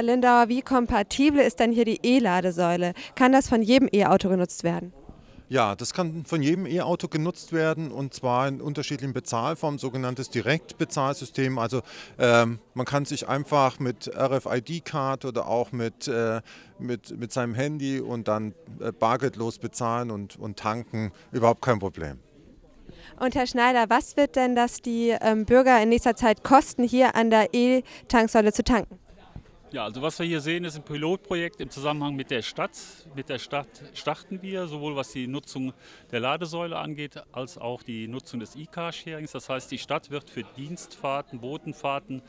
Herr Lindauer, wie kompatibel ist denn hier die E-Ladesäule? Kann das von jedem E-Auto genutzt werden? Ja, das kann von jedem E-Auto genutzt werden und zwar in unterschiedlichen Bezahlformen, sogenanntes Direktbezahlsystem. Also ähm, man kann sich einfach mit RFID-Card oder auch mit, äh, mit, mit seinem Handy und dann äh, bargeldlos bezahlen und, und tanken, überhaupt kein Problem. Und Herr Schneider, was wird denn das die ähm, Bürger in nächster Zeit kosten, hier an der E-Tanksäule zu tanken? Ja, also was wir hier sehen, ist ein Pilotprojekt im Zusammenhang mit der Stadt. Mit der Stadt starten wir, sowohl was die Nutzung der Ladesäule angeht, als auch die Nutzung des E-Car-Sharings. Das heißt, die Stadt wird für Dienstfahrten, Botenfahrten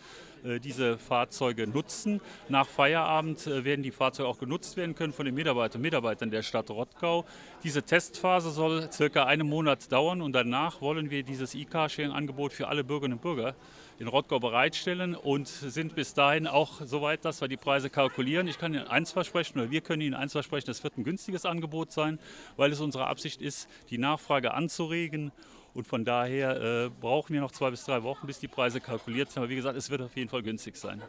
diese Fahrzeuge nutzen. Nach Feierabend äh, werden die Fahrzeuge auch genutzt werden können von den Mitarbeitern und Mitarbeitern der Stadt Rottgau. Diese Testphase soll circa einen Monat dauern und danach wollen wir dieses E-Car-Sharing-Angebot für alle Bürgerinnen und Bürger in Rottgau bereitstellen und sind bis dahin auch so weit, dass wir die Preise kalkulieren. Ich kann Ihnen eins versprechen, oder wir können Ihnen eins versprechen, das wird ein günstiges Angebot sein, weil es unsere Absicht ist, die Nachfrage anzuregen. Und von daher äh, brauchen wir noch zwei bis drei Wochen, bis die Preise kalkuliert sind. Aber wie gesagt, es wird auf jeden Fall günstig sein.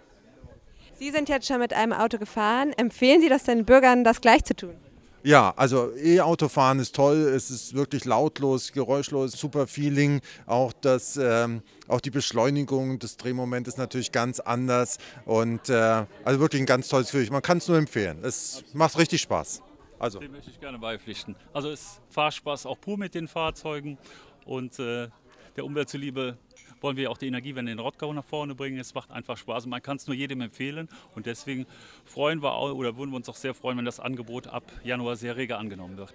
Sie sind jetzt schon mit einem Auto gefahren. Empfehlen Sie das den Bürgern, das gleich zu tun? Ja, also E-Autofahren ist toll, es ist wirklich lautlos, geräuschlos, super Feeling. Auch, das, ähm, auch die Beschleunigung des Drehmoments ist natürlich ganz anders und äh, also wirklich ein ganz tolles Gefühl. Man kann es nur empfehlen. Es macht richtig Spaß. Also. Dem möchte ich gerne beipflichten. Also es ist Fahrspaß auch pur mit den Fahrzeugen und äh, der Umwelt zuliebe wollen wir auch die Energiewende in Rottgau nach vorne bringen. Es macht einfach Spaß und man kann es nur jedem empfehlen. Und deswegen freuen wir auch, oder würden wir uns auch sehr freuen, wenn das Angebot ab Januar sehr rege angenommen wird.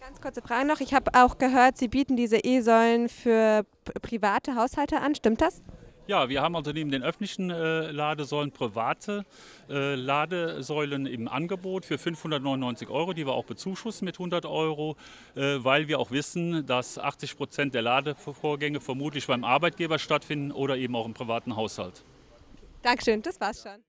Ganz kurze Frage noch. Ich habe auch gehört, Sie bieten diese E-Säulen für private Haushalte an. Stimmt das? Ja, wir haben also neben den öffentlichen äh, Ladesäulen private äh, Ladesäulen im Angebot für 599 Euro, die wir auch bezuschussen mit 100 Euro, äh, weil wir auch wissen, dass 80 Prozent der Ladevorgänge vermutlich beim Arbeitgeber stattfinden oder eben auch im privaten Haushalt. Dankeschön, das war's schon.